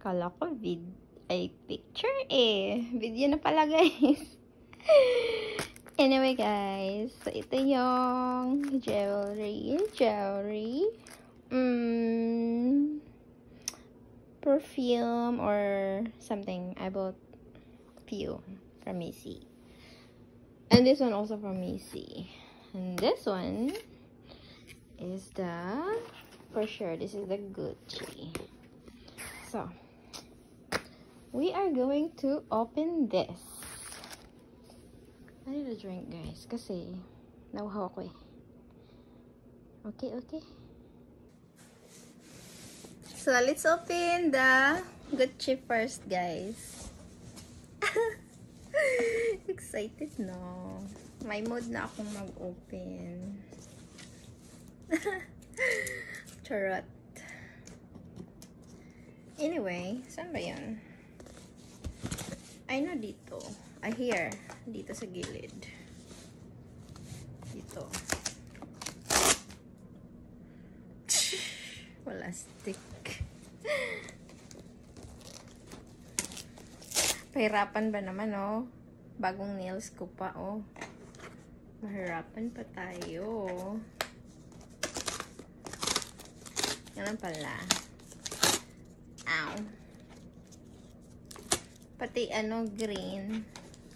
Kala ko vid ay picture eh. Video na pala guys. anyway guys, so ito yung jewelry, jewelry, mm, perfume or something. I bought few from Macy. And this one also from Macy. And this one is the, for sure, this is the Gucci. So, we are going to open this. I need a drink, guys. Kasi, nauhaw ako eh. Okay, okay. So, let's open the Gucci first, guys. Excited no. May mood na akong mag-open. Charot. Anyway, saan ba yun? Ay, na dito. Ay, here. Dito sa gilid. Dito. Wala stick. Pahirapan ba naman, oh? Bagong nails ko pa, oh. Mahirapan pa tayo. Yan pala. Ow. Pati ano, green.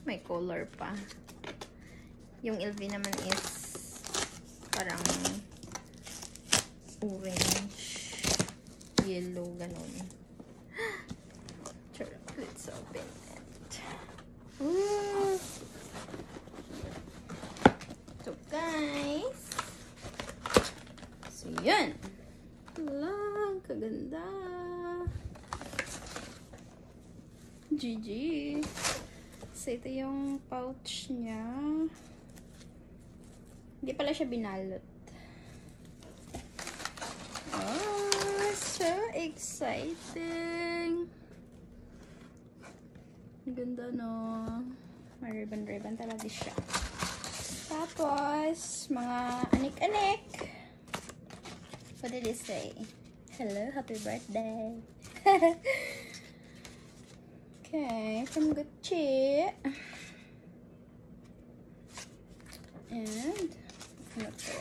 May color pa. Yung LV naman is parang orange, yellow, ganun. Let's open it. Ooh. So, guys. So, yun. Lang, kaganda. GG. So, ito yung pouch niya. Hindi pala siya binalot. Oh, so exciting. Ganda, no? May ribbon-ribbon talaga siya. Tapos, mga anik-anik. What did it say? Hello, happy birthday. okay, from Gucci. And, ano to?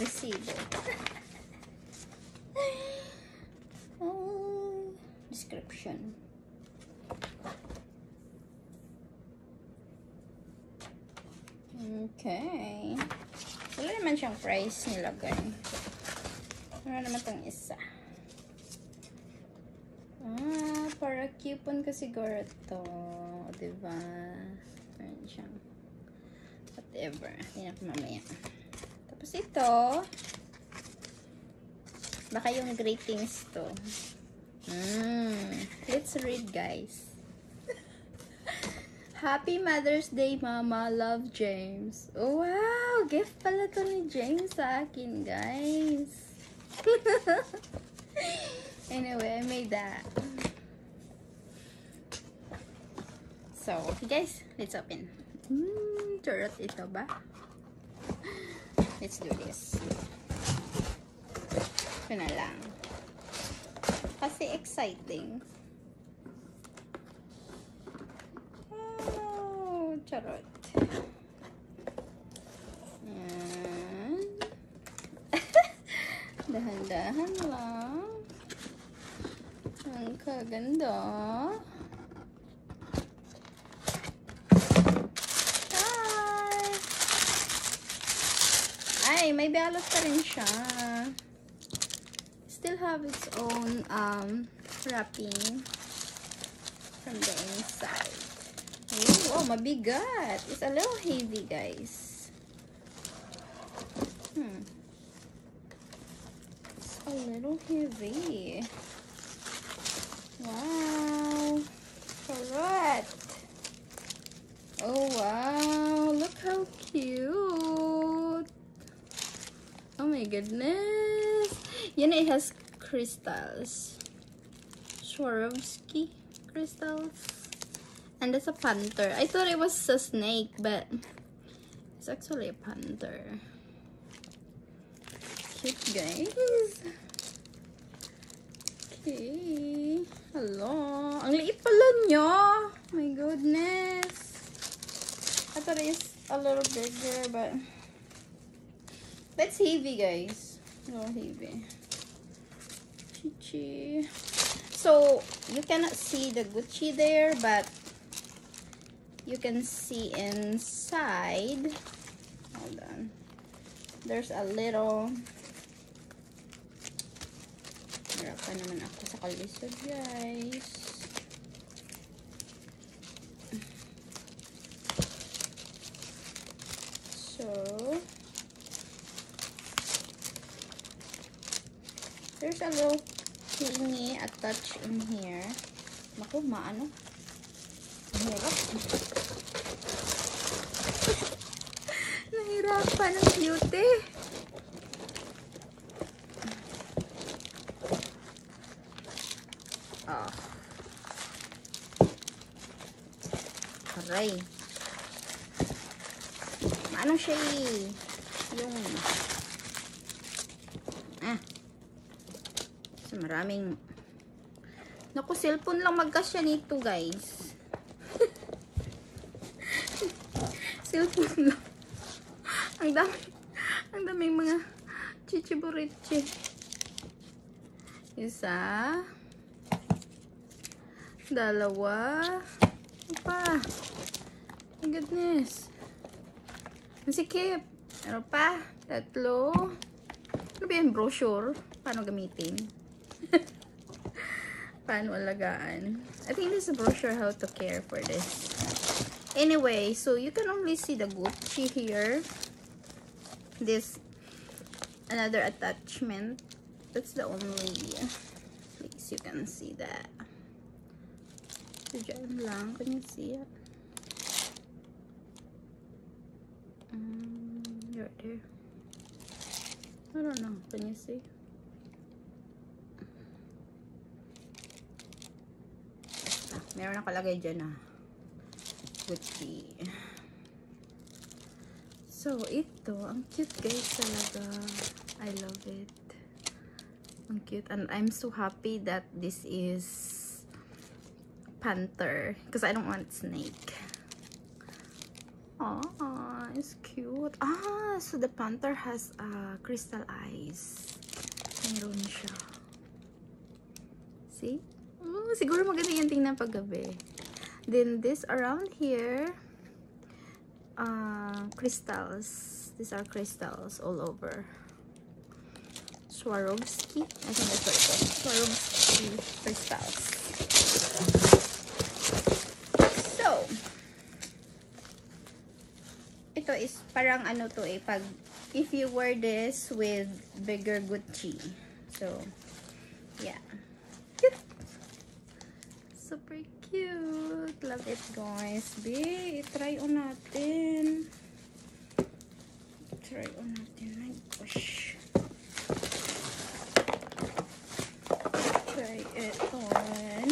Resibo. oh, description. Okay. Wala naman siyang price nilagay. Ano naman tong isa? Coupon ko siguro to. Diba? Meron siyang whatever. Tingnan ko mamaya. Tapos ito, baka yung greetings to. Mm, let's read, guys. Happy Mother's Day, Mama. Love, James. Oh, wow! Gift pala to ni James sa akin, guys. anyway, I made that. So, okay guys, let's open. Hmm, charot ito ba? Let's do this. Ito na lang. Kasi exciting. Oh, charot. Yan. Dahan-dahan lang. Ang kaganda. Hi! May balot pa rin siya. Still have its own um, wrapping from the inside. Ooh, oh, mabigat. It's a little heavy, guys. Hmm. It's a little heavy. Wow. Correct. Oh, wow. Look how cute. My goodness. Yan, it has crystals. Swarovski crystals. And it's a panther. I thought it was a snake, but it's actually a panther. Cute, guys. Okay. Hello. Ang liit pala niya. My goodness. I thought it's a little bigger, but that's heavy, guys. Little heavy. Chichi. So, you cannot see the Gucci there, but you can see inside. Hold on. There's a little Hirapan naman ako sa kalisod, guys. A little thingy attached in here. Naku, maano? Hirap. Nahirapan ang beauty. Ah. Aray. Ano siya eh? Yung... So, maraming... Naku, cellphone lang magkasya nito, guys. cellphone lang. Ang dami. Ang daming mga chichiburichi. Isa. Dalawa. Ano pa? My goodness. Masikip. Ano pa? Tatlo. Ano ba yung brochure? Paano gamitin? Paano alagaan? I think this is a brochure how to care for this. Anyway, so you can only see the Gucci here. This another attachment. That's the only place you can see that. Lang. Can you see it? Um, right there. I don't know. Can you see? Meron nakalagay dyan ah. Gucci. So, ito. Ang cute guys talaga. I love it. Ang cute. And I'm so happy that this is panther. Because I don't want snake. Ah, it's cute. Ah, so the panther has uh, crystal eyes. Meron siya. See? Siguro maganda yung tingnan pag gabi. Then this around here, uh, crystals. These are crystals all over. Swarovski. I think that's what it is. Swarovski crystals. So, ito is parang ano to eh, pag if you wear this with bigger Gucci. So, yeah. Super cute. Love it, guys. Be, try on natin. Try on natin. My gosh. Try it on.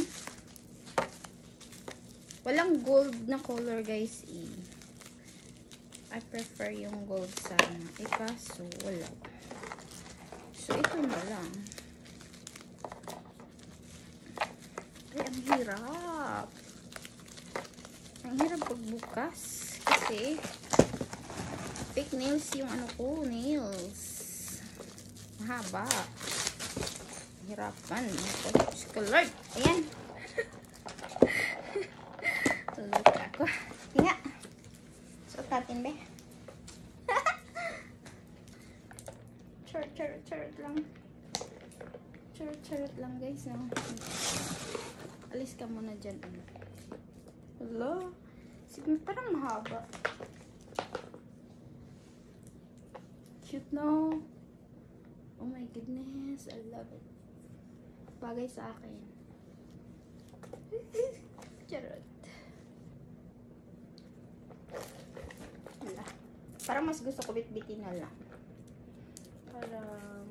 Walang gold na color, guys, eh. I prefer yung gold sana. Eh, kaso, wala. So, ito na lang. Ang hirap. Ang hirap pagbukas. Kasi, fake nails yung ano ko, nails. Mahaba. Hirapan. Lord. Ayan. Tulog ako. Tinga. Suot natin, be. charot, charot, charot lang. Charot, charot lang, guys. No? Alis ka muna dyan. ano. Hello? Sige, parang mahaba. Cute, no? Oh my goodness. I love it. Bagay sa akin. Charot. Wala. Parang mas gusto ko bitbitin na lang. Parang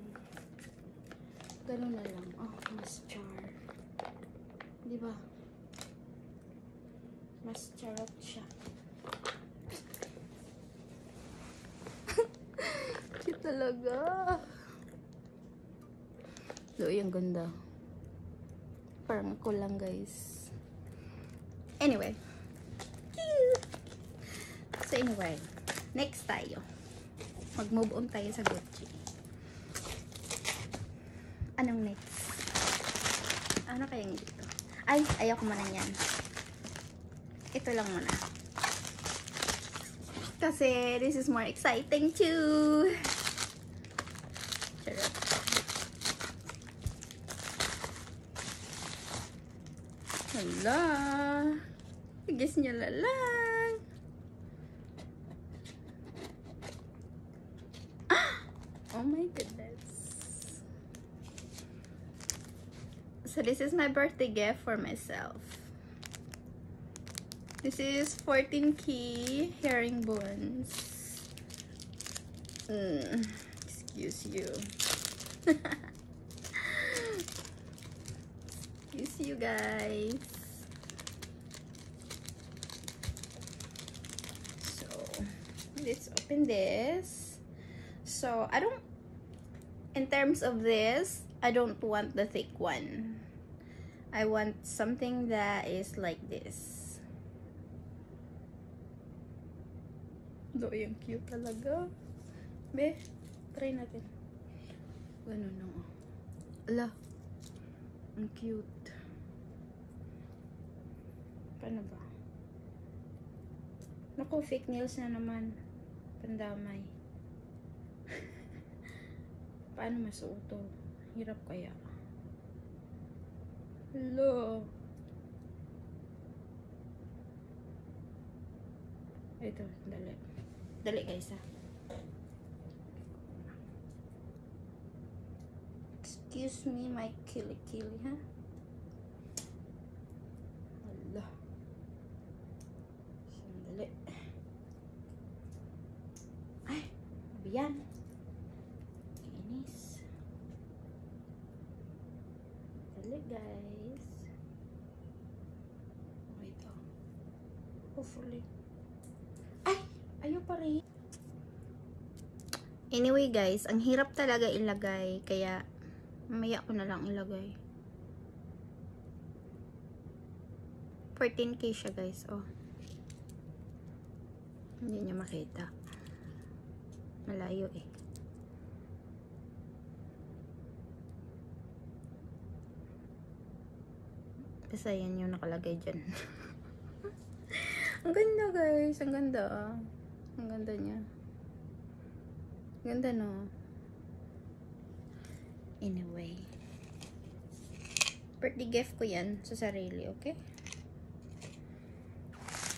ganun na lang. Oh, mas char. Di ba? Mas charot siya. Cute talaga. Uy, ang ganda. Parang ko lang, guys. Anyway. Cute! So, anyway. Next tayo. Mag-move on tayo sa Gucci. Anong next? Ano kayang dito? Ay, ayoko muna yan. Ito lang muna. Kasi this is more exciting too. Charot. Hala. Guess nyo na this is my birthday gift for myself. This is 14 key herringbones. Mm, excuse you. excuse you guys. So, let's open this. So, I don't, in terms of this, I don't want the thick one. I want something that is like this. Do, yung cute talaga. Be, try natin. Ganun no. Ala. Ang cute. Paano ba? Naku, fake nails na naman. Pandamay. Paano masuot to? Hirap kaya. Hello. Ito, dali. Dali guys ha. Excuse me, my kili-kili ha. Hala. Sandali. Ay, biyan. Kinis. Dali guys. Wait oh. Hopefully. Ay! Ayaw pa rin. Anyway guys, ang hirap talaga ilagay. Kaya, mamaya ko na lang ilagay. 14k siya guys. Oh. Hindi niya makita. Malayo eh. Basta yan yung nakalagay dyan. ang ganda guys. Ang ganda ah. Ang ganda niya. Ganda no. Anyway. Birthday gift ko yan sa sarili, okay?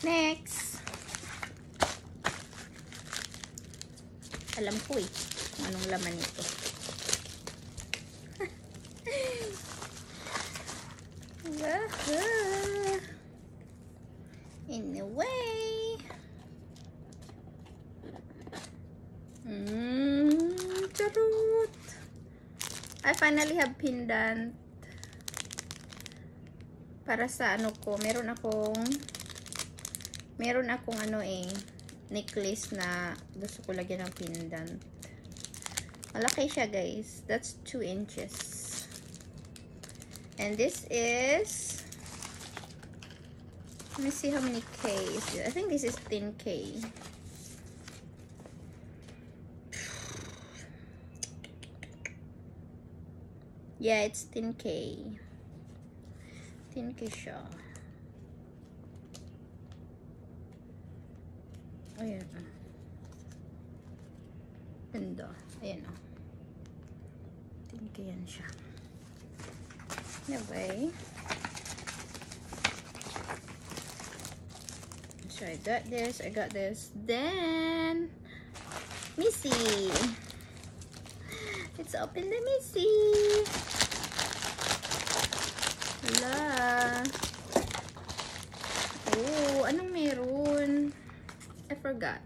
Next. Alam ko eh anong laman nito. Woohoo! Anyway. Mmm, charot. I finally have pendant. Para sa ano ko, meron akong meron akong ano eh, necklace na gusto ko lagyan ng pendant. Malaki siya guys. That's 2 inches. And this is let me see how many K is it. I think this is 10K. Yeah, it's 10K. 10K siya. Ayan. Ganda. Ayan o. 10K yan siya. Anyway. So I got this, I got this. Then, Missy. Let's open the Missy. Hala. Oh, anong meron? I forgot.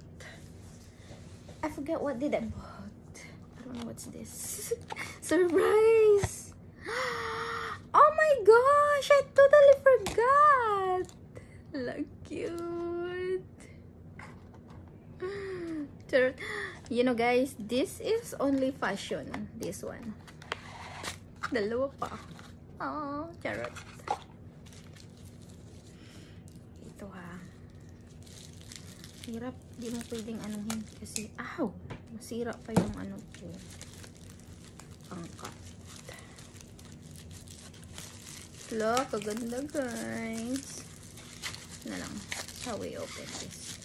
I forgot what did I bought. I don't know what's this. Surprise! Oh my gosh! I totally forgot! Look cute! Charot. You know guys, this is only fashion. This one. Dalawa pa. Oh, charot. Ito ha. Hirap. Di mo pwedeng anuhin. Kasi, aw! Masira pa yung ano ko. Angkat. Look, kaganda guys. Na lang. How we open this.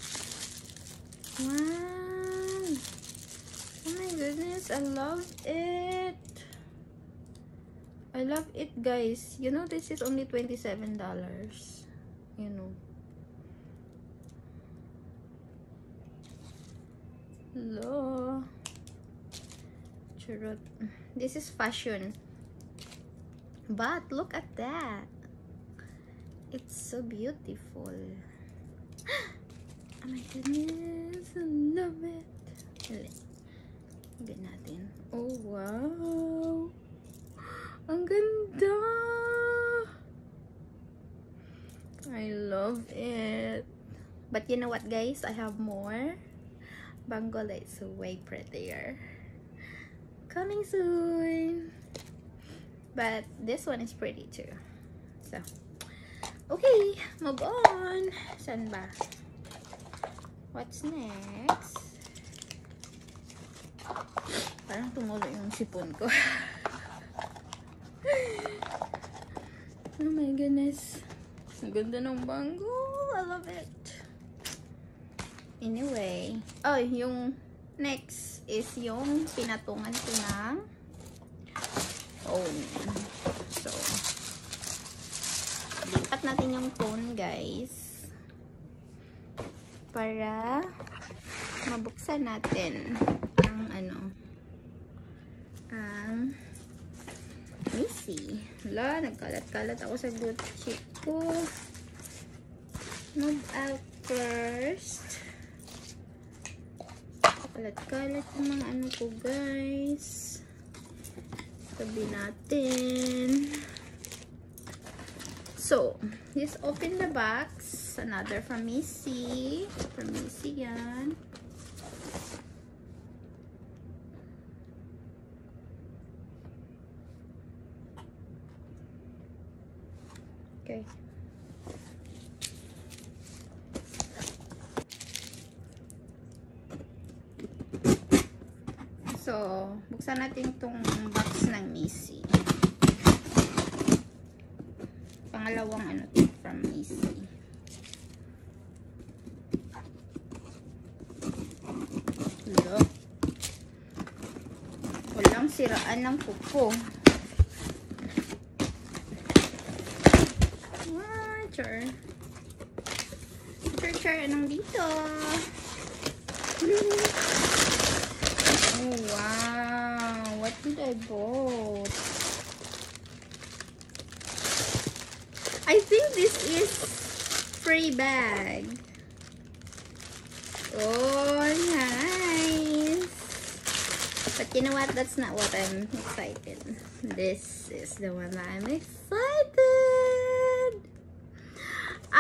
Wow! Goodness, I love it. I love it, guys. You know, this is only $27. You know. Hello. Charot. This is fashion. But, look at that. It's so beautiful. Oh my goodness. I love it. Hindi natin. Oh, wow. Ang ganda. I love it. But you know what, guys? I have more. Bangola is way prettier. Coming soon. But this one is pretty too. So, okay. Move on. Saan ba? What's next? Parang tumulo yung sipon ko. oh my goodness. Ang ganda ng bango. I love it. Anyway. Oh, yung next is yung pinatungan ko ng phone. So, lipat natin yung phone, guys para mabuksan natin ang ano ang Missy. Wala, nagkalat-kalat ako sa Gucci ko. Move out first. Kalat-kalat yung mga ano ko, guys. Tabi natin. So, let's open the box. Another from Missy. From Missy yan. Okay. So, buksan natin itong box ng Missy. Pangalawang ano to from Missy. Look. Walang siraan ng kuko. Ah, char. Char, char. Anong dito? Oh, wow. What did I bought? I think this is free bag. Oh, nice. But you know what? That's not what I'm excited. This is the one that I'm excited.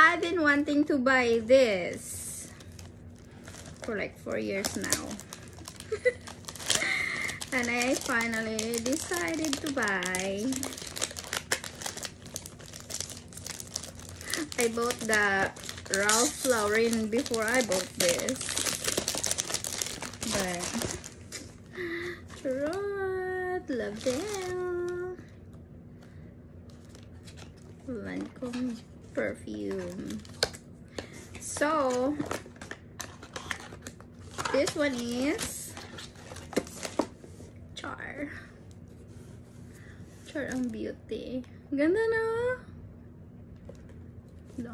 I've been wanting to buy this for like four years now. and I finally decided to buy. I bought the Ralph Lauren before I bought this. But Trot, love them. Lancome oh perfume. So this one is Char. Char ang beauty. Ganda na. No.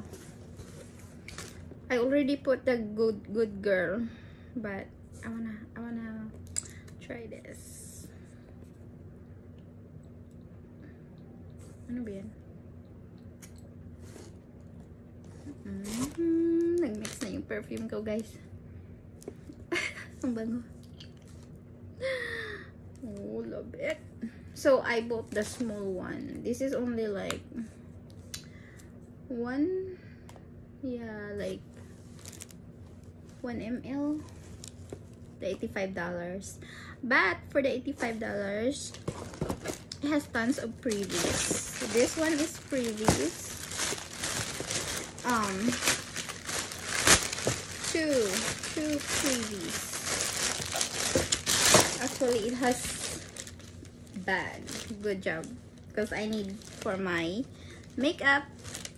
I already put the good good girl, but I wanna I wanna try this. Ano ba yan? Mm, Nag-mix na yung perfume ko, guys. Ang bango. Oh, love it. So, I bought the small one. This is only like one, yeah, like 1 ml. The $85. But, for the $85, It has tons of previews. So this one is previews. Um, two, two. Actually, it has bag. Good job. Because I need for my makeup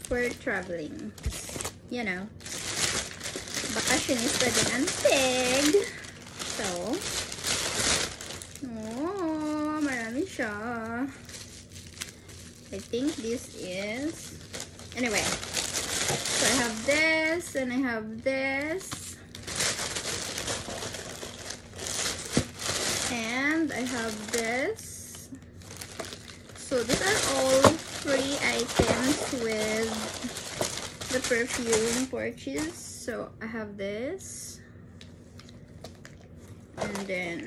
for traveling. You know, bakasjonista din ang pig. So, oh, marami siya. I think this is, anyway. So, I have this, and I have this. And I have this. So, these are all free items with the perfume purchase. So, I have this. And then,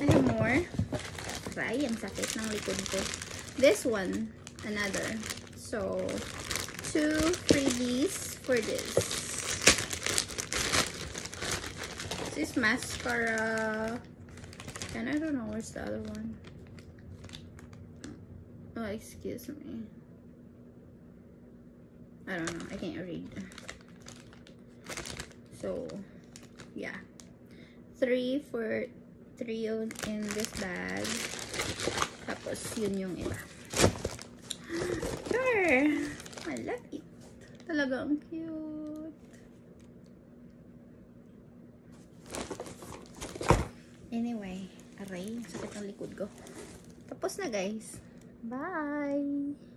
I have more. Try, ang sakit ng likod ko. This one, another. So, two freebies for this. This is mascara. And I don't know where's the other one. Oh, excuse me. I don't know. I can't read. So, yeah. Three for three in this bag. Tapos, yun yung iba. Sure! I love it. Talaga ang cute. Anyway, aray, sakit ng likod ko. Tapos na guys. Bye!